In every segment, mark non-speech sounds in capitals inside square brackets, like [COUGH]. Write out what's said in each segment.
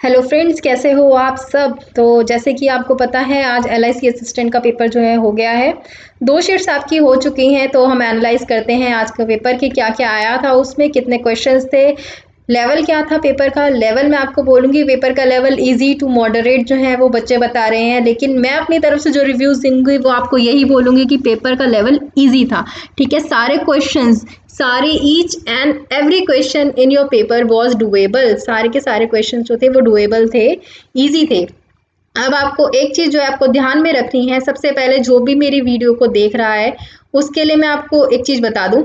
Hello friends कैसे हो आप सब? तो जैसे कि आपको पता है, आज LIC असिस्टेंट का पेपर जो है, हो गया है। दो शीट्स आपकी हो चुकी हैं तो हम एनालाइज करते हैं आज का पेपर कि क्या क्या आया था, उसमें कितने क्वेश्चंस थे लेवल क्या था पेपर का? लेवल मैं आपको बोलूँगी पेपर का लेवल इजी टू मॉडरेट जो है वो बच्चे बता रहे हैं, लेकिन मैं अपनी तरफ़ से जो रिव्यूज़ दूँगी वो आपको यही बोलूँगी कि पेपर का लेवल इजी था। ठीक है, सारे क्वेश्चन सारे each and every question in your paper was doable सारे के सारे क्वेश्चन जो थे वो डुएबल थे ईजी थे। अब आपको एक चीज़ जो है आपको ध्यान में रखनी है, सबसे पहले जो भी मेरी वीडियो को देख रहा है, उसके लिए मैं आपको एक चीज़ बता दूँ।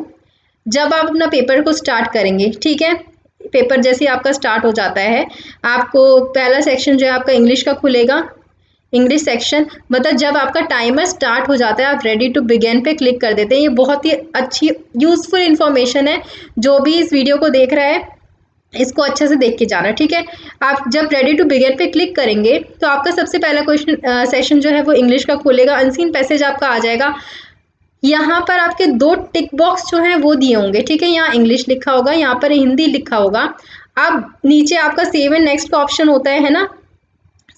जब आप अपना पेपर को स्टार्ट करेंगे, ठीक है? पेपर जैसे आपका स्टार्ट हो जाता है, आपको पहला सेक्शन जो है आपका इंग्लिश का खुलेगा इंग्लिश सेक्शन मतलब जब आपका टाइमर स्टार्ट हो जाता है, आप रेडी टू बिगेन पे क्लिक कर देते हैं। ये बहुत ही अच्छी यूज़फुल इन्फॉर्मेशन है, जो भी इस वीडियो को देख रहा है, इसको अच्छे से देख के जाना, ठीक है? आप जब रेडी टू बिगेन पे क्लिक करेंगे तो आपका सबसे पहला क्वेश्चन सेशन जो है वो इंग्लिश का खुलेगा। अनसीन पैसेज आपका आ जाएगा। यहाँ पर आपके दो टिक बॉक्स जो हैं वो दिए होंगे, ठीक है? यहाँ इंग्लिश लिखा होगा, यहाँ पर हिंदी लिखा होगा। अब नीचे आपका सेव एंड नेक्स्ट का ऑप्शन होता है ना?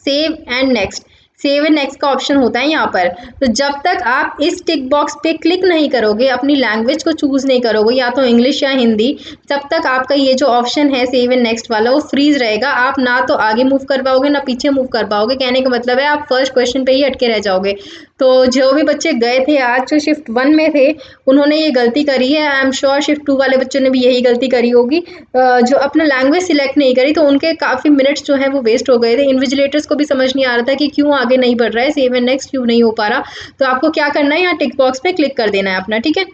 Save and next save and next का ऑप्शन होता है यहाँ पर। तो जब तक आप इस टिक बॉक्स पे क्लिक नहीं करोगे, अपनी लैंग्वेज को चूज़ नहीं करोगे, या तो इंग्लिश या हिंदी तब तक आपका ये जो ऑप्शन है सेव एंड नेक्स्ट वाला, वो फ्रीज रहेगा। आप ना तो आगे मूव कर पाओगे, ना पीछे मूव कर पाओगे। कहने का मतलब है, आप फ़र्स्ट क्वेश्चन पे ही अटके रह जाओगे। तो जो भी बच्चे गए थे, आज जो शिफ्ट वन में थे, उन्होंने ये गलती करी है। I am sure shift two वाले बच्चों ने भी यही गलती करी होगी। जो अपना लैंग्वेज सिलेक्ट नहीं करी तो उनके काफ़ी मिनट्स जो है वो वेस्ट हो गए थे। इन्विजिलेटर्स को भी समझ नहीं आ रहा था कि क्यों आगे नहीं बढ़ रहा है सेव एंड नेक्स्ट क्यों नहीं हो पा रहा। तो आपको क्या करना है, यहाँ टिक बॉक्स पे क्लिक कर देना है अपना, ठीक है?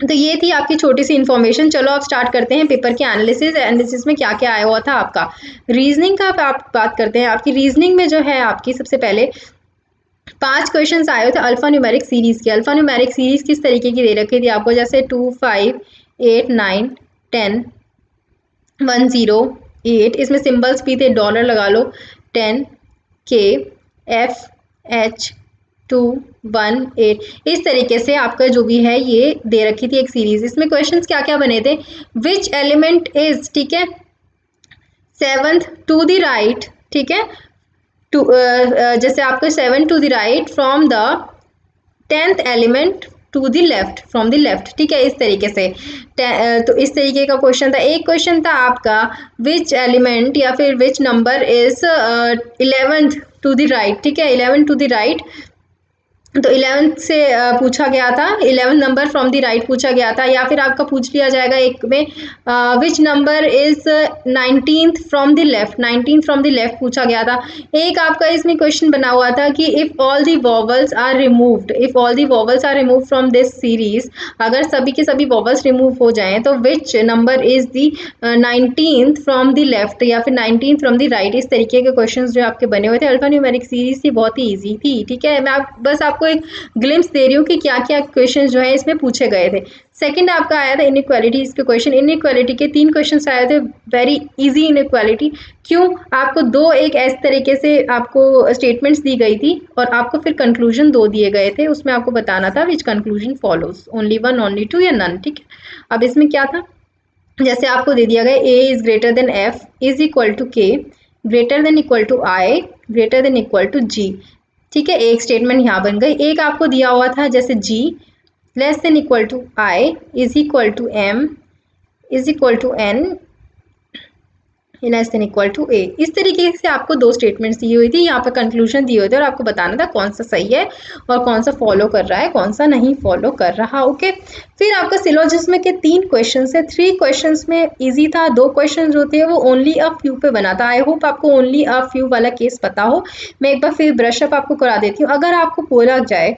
तो ये थी आपकी छोटी सी इन्फॉर्मेशन चलो आप स्टार्ट करते हैं पेपर के एनालिसिस एनालिसिस में क्या क्या आया हुआ था आपका। रीजनिंग का आप बात करते हैं। आपकी रीजनिंग में जो है आपकी सबसे पहले पाँच क्वेश्चन आए थे अल्फ़ा न्यूमेरिक सीरीज़ के। अल्फ़ा न्यूमेरिक सीरीज़ किस तरीके की दे रखी थी आपको? जैसे two five eight nine ten one zero eight इसमें सिंबल्स भी थे डॉलर लगा लो। Ten K F H two one eight इस तरीके से आपका जो भी है, ये दे रखी थी एक सीरीज़ इसमें क्वेश्चंस क्या क्या बने थे? विच एलिमेंट इज़ ठीक है? सेवंथ टू द राइट ठीक है? टू uh, uh, जैसे आपको seven to the right from the tenth element to the left from the left ठीक है इस तरीके से। Uh, तो इस तरीके का क्वेश्चन था। एक क्वेश्चन था आपका विच एलिमेंट या फिर which number is eleventh to the right ठीक है इलेवन टू द राइट तो इलेवेंथ से पूछा गया था, eleventh number from the right पूछा गया था, या फिर आपका पूछ लिया जाएगा एक में which number is nineteen from the left nineteen from the left पूछा गया था। एक आपका इसमें क्वेश्चन बना हुआ था कि if all the vowels are removed if all the vowels are remove from this series अगर सभी के सभी वॉवल्स रिमूव हो जाएँ तो which number is the nineteen from the left या फिर नाइनटीन फ्रॉम द राइट इस तरीके के क्वेश्चन जो आपके बने हुए थे। अल्फ़ा न्यूमेरिक सीरीज़ थी, बहुत ही ईजी थी, ठीक है? मैं आप, बस आपको आपको एक ग्लिम्स दे रही हूँ कि क्या क्या क्वेश्चन जो है इसमें पूछे गए थे। सेकंड आपका आया था इनक्वालिटीज़ के क्वेश्चन इनक्वालिटी के तीन क्वेश्चन आए थे वेरी इजी इनक्वालिटी क्यों? आपको दो एक ऐसे तरीके से आपको स्टेटमेंट्स दी गई थी और आपको फिर कंक्लूजन दो दिए गए थे, उसमें आपको बताना था which conclusion follows only one only two या नन ठीक है? अब इसमें क्या था? जैसे आपको दे दिया गया A is greater than F is equal to K greater than equal to I greater than equal to G ठीक है, एक स्टेटमेंट यहाँ बन गई। एक आपको दिया हुआ था जैसे G less than equal to I is equal to M is equal to N less than equal to A इस तरीके से आपको दो स्टेटमेंट्स दी हुई थी, यहाँ पर कंक्लूजन दिए हुए थे और आपको बताना था कौन सा सही है और कौन सा फॉलो कर रहा है, कौन सा नहीं फॉलो कर रहा ओके फिर आपका सिलोजिज्म के तीन क्वेश्चन है। थ्री क्वेश्चन में इजी था, दो क्वेश्चन जो थे वो ओनली अ फ्यू पे बना था। आई होप आपको ओनली अ फ्यू वाला केस पता हो। मैं एक बार फिर ब्रशअप आपको करा देती हूँ। अगर आपको बोला जाए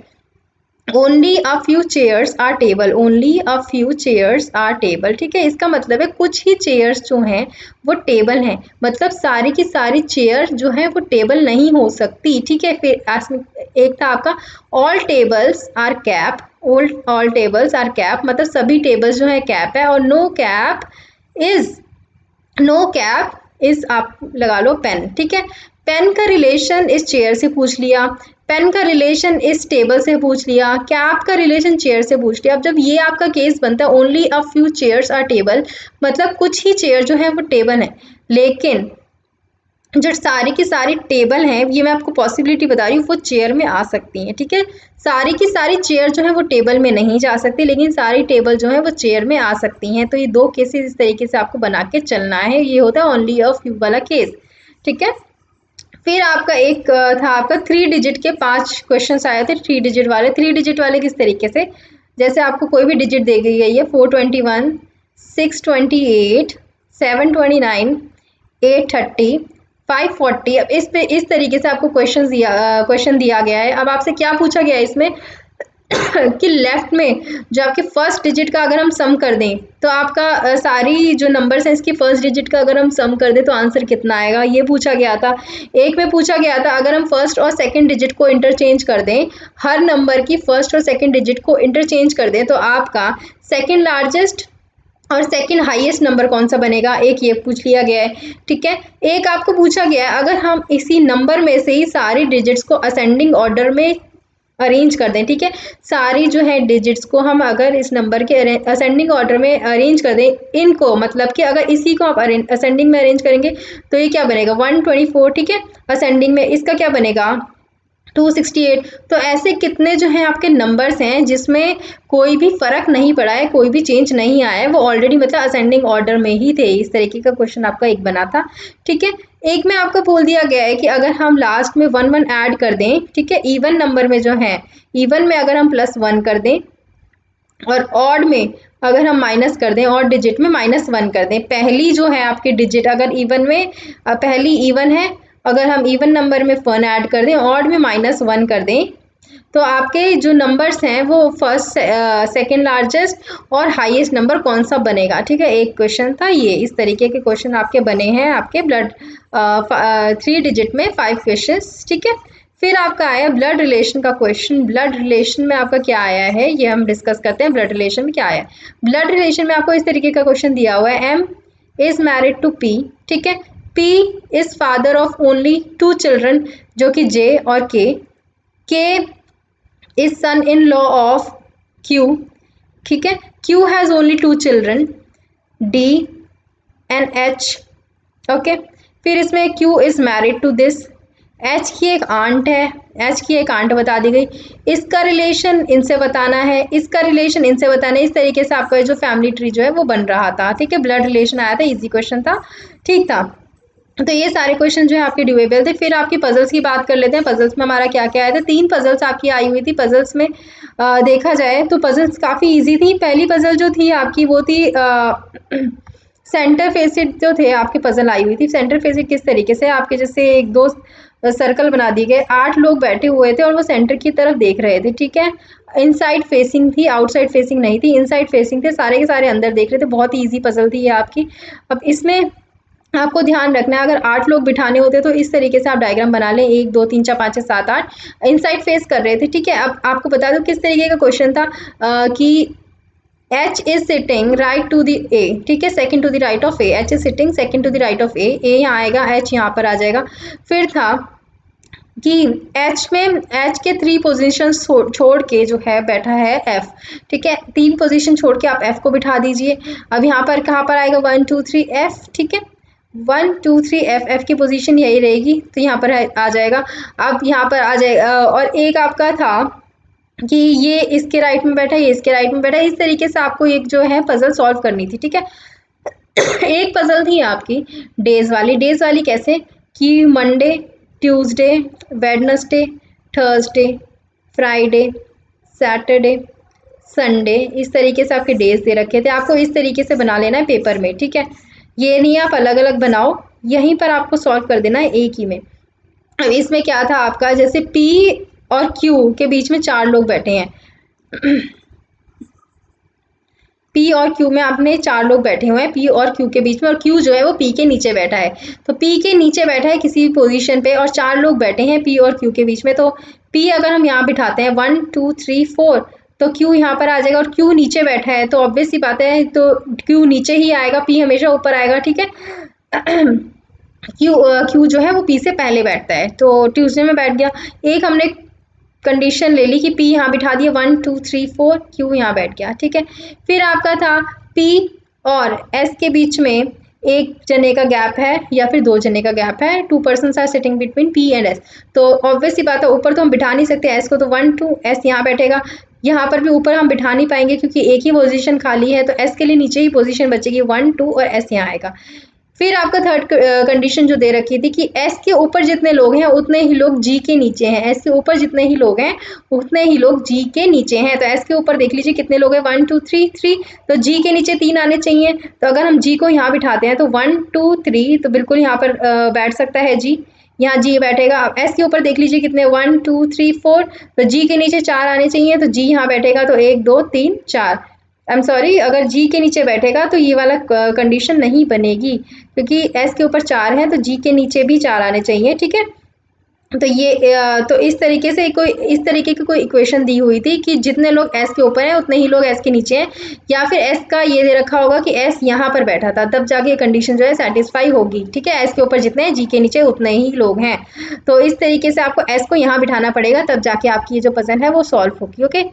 only a few chairs are table only a few chairs are table ठीक है? इसका मतलब है कुछ ही चेयर्स जो हैं, वो टेबल हैं। मतलब सारी की सारी चेयर जो है, वो टेबल नहीं हो सकती। ठीक है? फिर एक था आपका all tables are cap all all tables are cap मतलब सभी टेबल्स जो है कैप है। और no cap is no cap is आप लगा लो पेन ठीक है? पेन का रिलेशन इस चेयर से पूछ लिया। पेन का रिलेशन इस टेबल से पूछ लिया कैप का रिलेशन चेयर से पूछ लिया? अब जब ये आपका केस बनता है only a few chairs are table मतलब कुछ ही चेयर जो है वो टेबल है। लेकिन जो सारी की सारी टेबल हैं, ये मैं आपको पॉसिबिलिटी बता रही हूँ, वो चेयर में आ सकती हैं, ठीक है? सारी की सारी चेयर जो है वो टेबल में नहीं जा सकती, लेकिन सारी टेबल जो है वो चेयर में आ सकती हैं। तो ये दो केसेस इस तरीके से आपको बना के चलना है। ये होता है ओनली फ्यू वाला केस ठीक है? फिर आपका एक था आपका थ्री डिजिट के पाँच क्वेश्चंस आए थे थ्री डिजिट वाले। थ्री डिजिट वाले किस तरीके से? जैसे आपको कोई भी डिजिट दे गई है, ये four twenty one six twenty eight seven twenty nine eight thirty five forty अब इस पे, इस तरीके से आपको क्वेश्चन दिया क्वेश्चन दिया गया है। अब आपसे क्या पूछा गया है इसमें? कि लेफ़्ट में जो आपके फ़र्स्ट डिजिट का अगर हम सम कर दें तो आपका सारी जो नंबर्स हैं, इसकी फ़र्स्ट डिजिट का अगर हम सम कर दें तो आंसर कितना आएगा? ये पूछा गया था। एक में पूछा गया था, अगर हम फ़र्स्ट और सेकंड डिजिट को इंटरचेंज कर दें, हर नंबर की फ़र्स्ट और सेकंड डिजिट को इंटरचेंज कर दें तो आपका सेकंड लार्जेस्ट और सेकंड हाईएस्ट नंबर कौन सा बनेगा? एक ये पूछ लिया गया है, ठीक है? एक आपको पूछा गया है, अगर हम इसी नंबर में से ही सारी डिजिट्स को असेंडिंग ऑर्डर में अरेंज कर दें, ठीक है? सारी जो है डिजिट्स को हम अगर इस नंबर के असेंडिंग ऑर्डर में अरेंज कर दें, इनको मतलब कि अगर इसी को आप असेंडिंग में अरेंज करेंगे तो ये क्या बनेगा? वन ट्वेंटी फोर ठीक है? असेंडिंग में इसका क्या बनेगा? 268 तो ऐसे कितने जो हैं आपके नंबर्स हैं, जिसमें कोई भी फ़र्क नहीं पड़ा है, कोई भी चेंज नहीं आया है, वो ऑलरेडी मतलब असेंडिंग ऑर्डर में ही थे। इस तरीके का क्वेश्चन आपका एक बना था, ठीक है? एक में आपको बोल दिया गया है कि अगर हम लास्ट में वन वन ऐड कर दें, ठीक है इवन नंबर में जो है इवन में अगर हम प्लस वन कर दें और ऑड में अगर हम माइनस कर दें और डिजिट में माइनस वन कर दें, पहली जो है आपकी डिजिट अगर इवन में पहली इवन है, अगर हम इवन नंबर में वन ऐड कर दें ऑड में माइनस वन कर दें तो आपके जो नंबर्स हैं वो फ़र्स्ट सेकंड लार्जेस्ट और हाईएस्ट नंबर कौन सा बनेगा? ठीक है, एक क्वेश्चन था ये, इस तरीके के क्वेश्चन आपके बने हैं आपके ब्लड थ्री डिजिट में फाइव क्वेश्चन ठीक है? फिर आपका आया ब्लड रिलेशन का क्वेश्चन ब्लड रिलेशन में आपका क्या आया है? ये हम डिस्कस करते हैं ब्लड रिलेशन में क्या आया ब्लड रिलेशन में आपको इस तरीके का क्वेश्चन दिया हुआ है M is married to P ठीक है? P is father of only two children जो कि जे और K K is son in law of Q ठीक है? Q has only two children D and H okay फिर इसमें Q is married to this H की एक aunt है एच की एक आंट बता दी गई। इसका रिलेशन इनसे बताना है, इसका रिलेशन इनसे बताना है, इस तरीके से आपका जो फैमिली ट्री जो है वो बन रहा था, ठीक है? ब्लड रिलेशन आया था इजी क्वेश्चन था, ठीक था। तो ये सारे क्वेश्चन जो है आपके ड्यूएबल थे। फिर आपकी पजल्स की बात कर लेते हैं। पजल्स में हमारा क्या क्या आया था? तीन पजल्स आपकी आई हुई थी। पजल्स में आ, देखा जाए तो पजल्स काफ़ी इजी थी। पहली पजल जो थी आपकी वो थी आ, सेंटर फेसिड जो थे आपके पजल आई हुई थी। सेंटर फेसिड किस तरीके से? आपके जैसे एक दो सर्कल बना दिए गए। आठ लोग बैठे हुए थे और वो सेंटर की तरफ़ देख रहे थे ठीक है? इनसाइड फेसिंग थी आउटसाइड फेसिंग नहीं थी। इनसाइड फेसिंग थे सारे के सारे अंदर देख रहे थे। बहुत ही ईजी पजल थी ये आपकी। अब इसमें आपको ध्यान रखना है अगर आठ लोग बिठाने होते तो इस तरीके से आप डायग्राम बना लें। एक दो तीन चार पाँच छः सात आठ इनसाइड फेस कर रहे थे ठीक है? अब आपको बता दो किस तरीके का क्वेश्चन था आ, कि H is sitting right to the A ठीक है? Second to the right of A H is sitting second to the right of A A यहाँ आएगा एच यहाँ पर आ जाएगा। फिर था कि एच में एच के थ्री पोजीशन छोड़ के जो है बैठा है एफ़ ठीक है? तीन पोजीशन छोड़ के आप एफ़ को बिठा दीजिए। अब यहाँ पर कहाँ पर आएगा? वन टू थ्री एफ़ ठीक है? One, two, three, F F की पोजीशन यही रहेगी तो यहाँ पर आ जाएगा। अब यहाँ पर आ जाएगा और एक आपका था कि ये इसके राइट में बैठा, ये इसके राइट में बैठा, इस तरीके से आपको एक जो है पजल सॉल्व करनी थी, ठीक है? [COUGHS] एक पजल थी आपकी डेज़ वाली। डेज़ वाली कैसे? कि Monday Tuesday Wednesday Thursday Friday Saturday Sunday इस तरीके से आपके डेज़ दे रखे थे। आपको इस तरीके से बना लेना है पेपर में, ठीक है? ये नहीं, आप अलग अलग बनाओ। यहीं पर आपको सॉल्व कर देना है एक ही में। अब इसमें क्या था आपका? जैसे P और Q के बीच में चार लोग बैठे हैं। P और Q में आपने चार लोग बैठे हुए हैं। P और Q के बीच में और Q जो है वो P के नीचे बैठा है। तो P के नीचे बैठा है किसी भी पोजीशन पे और चार लोग बैठे हैं P और Q के बीच में। तो P अगर हम यहाँ बिठाते हैं वन टू थ्री फोर तो क्यू यहाँ पर आ जाएगा और क्यू नीचे बैठा है? तो ऑब्वियस ही बात है तो क्यू नीचे ही आएगा? पी हमेशा ऊपर आएगा, ठीक है? [CLEARS THROAT] क्यू क्यू जो है वो पी से पहले बैठता है। तो ट्यूसडे में बैठ गया। एक हमने कंडीशन ले ली कि पी यहाँ बिठा दिया। One two three four Q यहाँ बैठ गया, ठीक है? फिर आपका था पी और एस के बीच में एक जने का गैप है या फिर दो जने का गैप है। Two person are sitting between P and S तो ऑब्वियसली बात है, ऊपर तो हम बिठा नहीं सकते एस को तो वन टू एस यहाँ बैठेगा। यहाँ पर भी ऊपर हम बिठा नहीं पाएँगे क्योंकि एक ही पोजीशन खाली है तो एस के लिए नीचे ही पोजीशन बचेगी। वन टू और एस यहाँ आएगा। फिर आपका थर्ड कंडीशन जो दे रखी थी कि एस के ऊपर जितने लोग हैं, उतने ही लोग जी के नीचे हैं। एस के ऊपर जितने ही लोग हैं, उतने ही लोग जी के नीचे हैं। तो एस के ऊपर देख लीजिए कितने लोग हैं। वन टू थ्री थ्री तो जी के नीचे तीन आने चाहिए। तो अगर हम जी को यहाँ बिठाते हैं तो वन टू थ्री तो बिल्कुल यहाँ पर बैठ सकता है जी यहाँ जी बैठेगा। अब एस के ऊपर देख लीजिए कितने वन टू थ्री फोर तो जी के नीचे चार आने चाहिए तो जी यहाँ बैठेगा तो एक, दो, तीन, चार। आई एम सॉरी अगर जी के नीचे बैठेगा तो ये वाला कंडीशन नहीं बनेगी। क्योंकि एस के ऊपर चार है तो जी के नीचे भी चार आने चाहिए, ठीक है? तो ये तो इस तरीके से कोई, इस तरीके की कोई इक्वेशन दी हुई थी कि जितने लोग एस के ऊपर हैं, उतने ही लोग एस के नीचे हैं। या फिर एस का ये दे रखा होगा कि एस यहाँ पर बैठा था, तब जाके कंडीशन जो है सेटिस्फाई होगी। ठीक है? एस के ऊपर जितने हैं जी के नीचे उतने ही लोग हैं। तो इस तरीके से आपको एस को यहाँ बिठाना पड़ेगा, तब जाके आपकी ये जो पसंद है, वो सॉल्व होगी ओके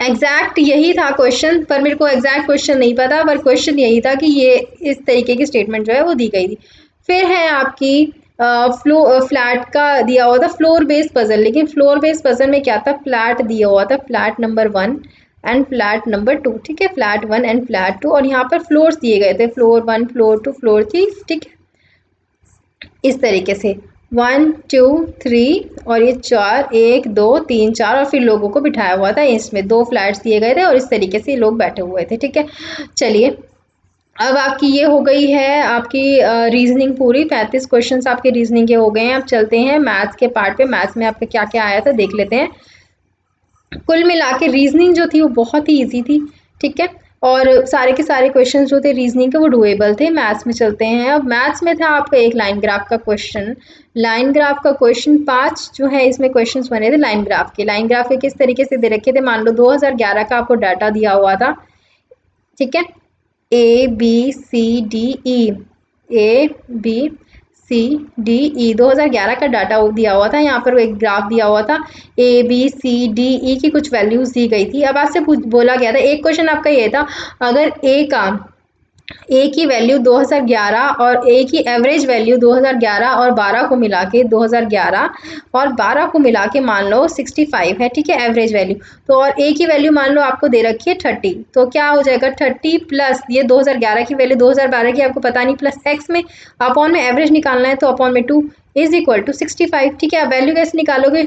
एग्जैक्ट यही था क्वेश्चन पर मेरे को एग्जैक्ट क्वेश्चन नहीं पता, पर क्वेश्चन यही था कि ये इस तरीके की स्टेटमेंट जो है, वो दी गई थी। फिर है आपकी फ्लो फ्लैट का दिया हुआ था, फ्लोर बेस्ड पजल। लेकिन फ्लोर बेस्ड पजल में क्या था? फ्लैट दिया हुआ था, flat number one and flat number two, ठीक है? Flat one and flat two और यहाँ पर फ्लोर्स दिए गए थे। Floor one, floor two, floor three, ठीक है? इस तरीके से। वन, टू, थ्री और ये चार, एक, दो, तीन, चार और फिर लोगों को बिठाया हुआ था। इसमें दो फ्लैट्स दिए गए थे और इस तरीके से लोग बैठे हुए थे, ठीक है? चलिए। अब आपकी ये हो गई है आपकी रीजनिंग पूरी। पैंतीस क्वेश्चंस आपके रीजनिंग के हो गए हैं। अब चलते हैं मैथ्स के पार्ट पे। मैथ्स में आपका क्या क्या आया था देख लेते हैं। कुल मिला के रीजनिंग जो थी वो बहुत ही ईजी थी, ठीक है? और सारे के सारे क्वेश्चन जो थे रीजनिंग के वो डुएबल थे। मैथ्स में चलते हैं। अब मैथ्स में था आपका एक लाइन ग्राफ का क्वेश्चन लाइन ग्राफ का क्वेश्चन पाँच जो है, इसमें क्वेश्चन बने थे लाइन ग्राफ के। लाइन ग्राफ के किस तरीके से दे रखे थे? मान लो 2011 का आपको डाटा दिया हुआ था, ठीक है? A B C D E A B C D E 2011 का डाटा दिया हुआ था, यहाँ पर एक ग्राफ दिया हुआ था। ए बी सी डी ई की कुछ वैल्यूज़ दी गई थी। अब आपसे बोला गया था, एक क्वेश्चन आपका ये था, अगर ए का ए की वैल्यू 2011 और ए की एवरेज वैल्यू 2011 और 12 को मिला के 2011 और 12 को मिला के मान लो 65 है, ठीक है एवरेज वैल्यू तो और ए की वैल्यू मान लो आपको दे रखी है 30 तो क्या हो जाएगा? 30 प्लस ये 2011 की वैल्यू 2012 की आपको पता नहीं प्लस एक्स में। अपॉन में एवरेज निकालना है तो अपॉन में two is equal to sixty ठीक है? आप वैल्यू कैसे निकालोगे?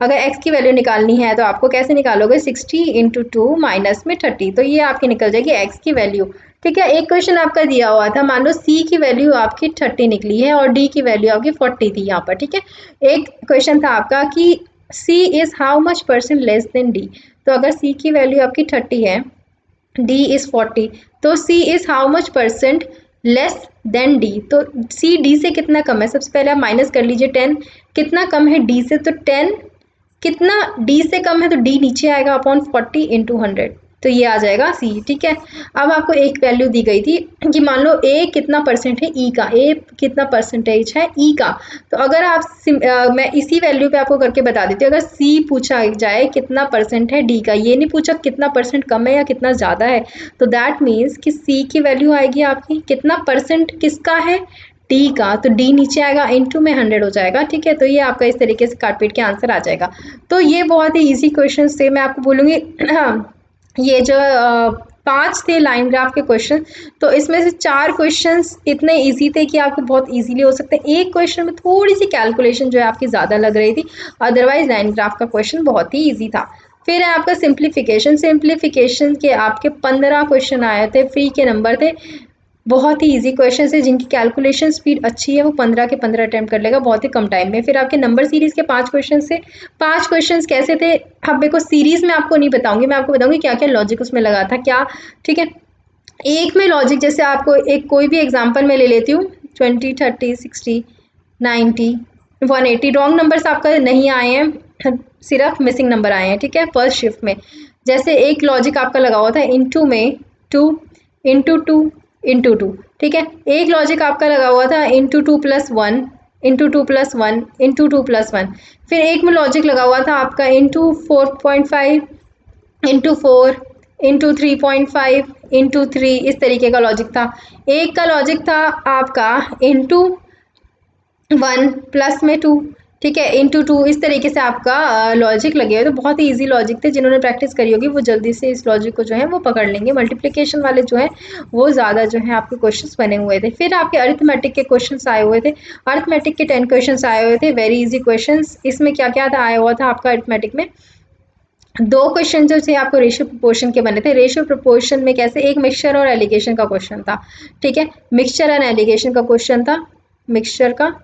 अगर x की वैल्यू निकालनी है तो आपको कैसे निकालोगे? 60 इंटू टू माइनस में 30 तो ये आपकी निकल जाएगी x की वैल्यू ठीक है, एक क्वेश्चन आपका दिया हुआ था, मान लो सी की वैल्यू आपकी थर्टी निकली है और डी की वैल्यू आपकी फोर्टी थी यहाँ पर, ठीक है? एक क्वेश्चन था आपका कि C is how much percent less than D तो अगर सी की वैल्यू आपकी थर्टी है डी इज़ फोर्टी तो C is how much percent less than D तो सी डी से कितना कम है? सबसे पहले आप माइनस कर लीजिए टेन कितना कम है डी से? तो टेन कितना डी से कम है तो डी नीचे आएगा अपॉन फोर्टी इंटू हंड्रेड तो ये आ जाएगा सी ठीक है? अब आपको एक वैल्यू दी गई थी कि मान लो ए कितना परसेंट है ई e का? ए कितना परसेंटेज है ई e का? तो अगर आप आ, मैं इसी वैल्यू पे आपको करके बता देती हूँ अगर सी पूछा जाए कितना परसेंट है डी का ये नहीं पूछा कितना परसेंट कम है या कितना ज़्यादा है तो दैट मीन्स कि सी की वैल्यू आएगी आपकी। कितना परसेंट किसका है? डी का। तो डी नीचे आएगा इनटू में हंड्रेड हो जाएगा ठीक है? तो ये आपका इस तरीके से काटपीट के आंसर आ जाएगा। तो ये बहुत ही इजी क्वेश्चन थे मैं आपको बोलूँगी [CLEARS THROAT] ये जो पाँच थे लाइन ग्राफ के क्वेश्चन तो इसमें से चार क्वेश्चंस इतने इजी थे कि आपको बहुत इजीली हो सकते हैं। एक क्वेश्चन में थोड़ी सी कैलकुलेशन जो है आपकी ज़्यादा लग रही थी अदरवाइज़ लाइन ग्राफ का क्वेश्चन बहुत ही ईजी था। फिर है आपका सिंप्लीफिकेशन सिंप्लीफिकेशन के आपके पंद्रह क्वेश्चन आए थे फ्री के नंबर थे बहुत ही इजी क्वेश्चन है, जिनकी कैलकुलेशन स्पीड अच्छी है, वो पंद्रह के पंद्रह अटैम्प्ट कर लेगा, बहुत ही कम टाइम में। फिर आपके नंबर सीरीज़ के पाँच क्वेश्चन से पाँच क्वेश्चन कैसे थे? अब मेरे को सीरीज़ में आपको नहीं बताऊँगी, मैं आपको बताऊँगी क्या क्या लॉजिक उसमें लगा था, क्या, ठीक है? एक में लॉजिक जैसे आपको एक कोई भी एग्ज़ाम्पल में ले लेती हूँ twenty thirty sixty ninety one eighty wrong numbers आपका नहीं आए हैं, [CLEARS THROAT] सिर्फ़ मिसिंग नंबर आए हैं, ठीक है? फ़र्स्ट शिफ्ट में। जैसे एक लॉजिक आपका लगा हुआ था इंटू में two into two into two ठीक है? एक लॉजिक आपका लगा हुआ था into two plus one into two plus one into two plus one फिर एक में लॉजिक लगा हुआ था आपका into four point five into four into three point five into three इस तरीके का लॉजिक था। एक का लॉजिक था आपका इंटू वन प्लस में टू ठीक है इंटू टू इस तरीके से आपका लॉजिक लगे हुए तो बहुत ही इजी लॉजिक थे, जिन्होंने प्रैक्टिस करी होगी, वो जल्दी से इस लॉजिक को जो है, वो पकड़ लेंगे। मल्टीप्लिकेशन वाले जो है, वो ज़्यादा जो है, आपके क्वेश्चंस बने हुए थे। फिर आपके अर्थमेटिक के क्वेश्चंस आए हुए थे। अर्थमेटिक के टेन क्वेश्चंस आए हुए थे वेरी इजी क्वेश्चन इसमें क्या क्या था, आया हुआ था आपका अर्थमेटिक में? दो क्वेश्चन जो थे, आपको रेशियो प्रोपोर्शन के बने थे। रेशियो प्रोपोर्शन में कैसे? एक मिक्सचर और एलिगेशन का क्वेश्चन था। ठीक है? मिक्सचर एंड एलिगेशन का क्वेश्चन था। मिक्सचर का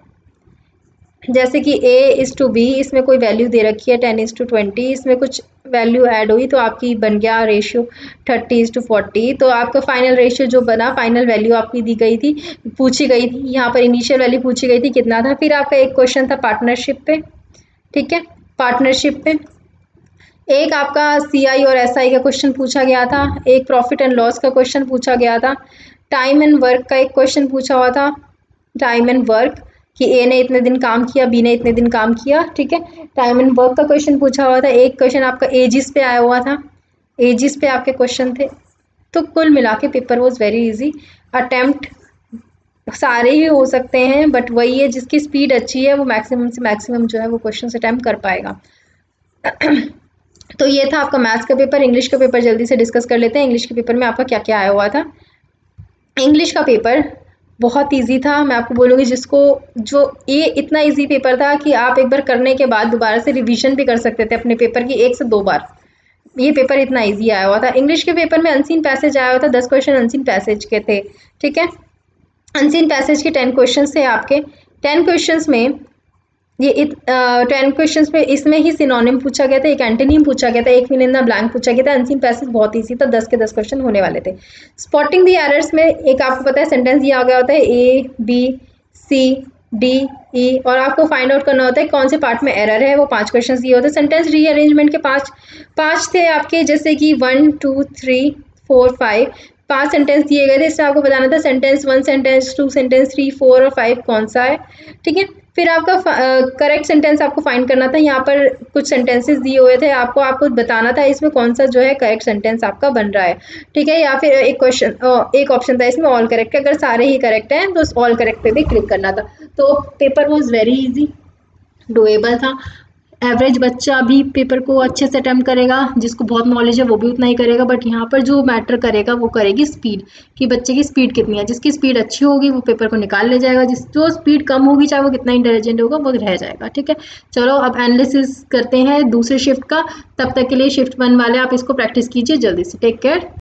जैसे कि ए इज़ टू बी इसमें कोई वैल्यू दे रखी है टेन इज़ टू ट्वेंटी इसमें कुछ वैल्यू ऐड हुई तो आपकी बन गया ratio thirty is to forty तो आपका फाइनल रेशियो जो बना फाइनल वैल्यू आपकी दी गई थी, पूछी गई थी, यहाँ पर इनिशियल वैल्यू पूछी गई थी, कितना था? फिर आपका एक क्वेश्चन था पार्टनरशिप पे, ठीक है? पार्टनरशिप पे. एक आपका सी आई और एस आई का क्वेश्चन पूछा गया था, एक प्रॉफिट एंड लॉस का क्वेश्चन पूछा गया था टाइम एंड वर्क का एक क्वेश्चन पूछा हुआ था टाइम एंड वर्क कि ए ने इतने दिन काम किया बी ने इतने दिन काम किया, ठीक है? टाइम एंड वर्क का क्वेश्चन पूछा हुआ था। एक क्वेश्चन आपका एजिस पे आया हुआ था। एजिस पे आपके क्वेश्चन थे। तो कुल मिला के paper was very easy attempt सारे ही हो सकते हैं बट वही है जिसकी स्पीड अच्छी है, वो मैक्सिमम से मैक्सिमम जो है वो क्वेश्चन अटैम्प्ट कर पाएगा। तो ये था आपका मैथ्स का पेपर इंग्लिश का पेपर जल्दी से डिस्कस कर लेते हैं। इंग्लिश के पेपर में आपका क्या क्या आया हुआ था? इंग्लिश का पेपर बहुत इजी था। मैं आपको बोलूँगी जिसको जो ये इतना इजी पेपर था कि आप एक बार करने के बाद दोबारा से रिवीजन भी कर सकते थे अपने पेपर की एक से दो बार। ये पेपर इतना इजी आया हुआ था। इंग्लिश के पेपर में अनसीन पैसेज आया हुआ था। दस क्वेश्चन अनसीन पैसेज के थे। ठीक है? अनसीन पैसेज के टेन क्वेश्चन थे आपके। टेन क्वेश्चन में ये टेन क्वेश्चन में इसमें ही सिनोनिम पूछा गया था, एक एंटोनिम पूछा गया था, एक इन ब्लैंक पूछा गया था अनसीन पैसेज बहुत ईजी था, दस के दस क्वेश्चन होने वाले थे। स्पॉटिंग दी एरर्स में एक आपको पता है सेंटेंस दिया गया होता है ए बी सी डी ई और आपको फाइंड आउट करना होता है कौन से पार्ट में एरर है, वो पाँच क्वेश्चन दिए होते हैं। सेंटेंस रीअरेंजमेंट के पाँच पाँच थे आपके, जैसे कि one two three four five पाँच सेंटेंस दिए गए थे, इससे आपको बताना था sentence one sentence two sentence three four और फाइव कौन सा है, ठीक है? फिर आपका करेक्ट सेंटेंस आपको फाइंड करना था, यहाँ पर कुछ सेंटेंसेस दिए हुए थे, आपको आपको बताना था इसमें कौन सा जो है करेक्ट सेंटेंस आपका बन रहा है। ठीक है, या फिर एक क्वेश्चन एक ऑप्शन था इसमें ऑल करेक्ट अगर सारे ही करेक्ट हैं तो ऑल करेक्ट पे भी क्लिक करना था। तो paper was very easy doable था। एवरेज बच्चा भी पेपर को अच्छे से अटैम्प्ट करेगा, जिसको बहुत नॉलेज है, वो भी उतना ही करेगा बट यहाँ पर जो मैटर करेगा, वो करेगी स्पीड कि बच्चे की स्पीड कितनी है। जिसकी स्पीड अच्छी होगी, वो पेपर को निकाल ले जाएगा, जिस, जो स्पीड कम होगी, चाहे वो कितना इंटेलिजेंट होगा, वो रह जाएगा, ठीक है? चलो, अब एनालिसिस करते हैं दूसरे शिफ्ट का, तब तक के लिए शिफ्ट वन वाले, आप इसको प्रैक्टिस कीजिए जल्दी से टेक केयर